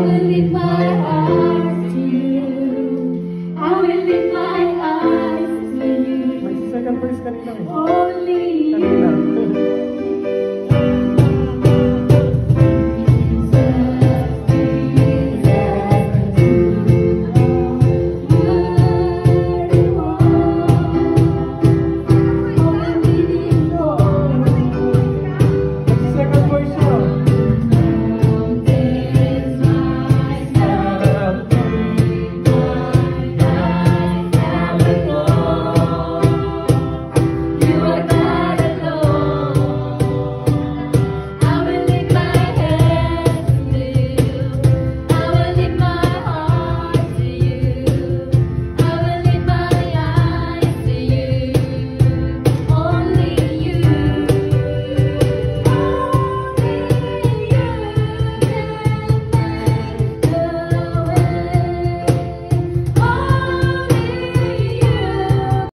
May second verse kanina eh.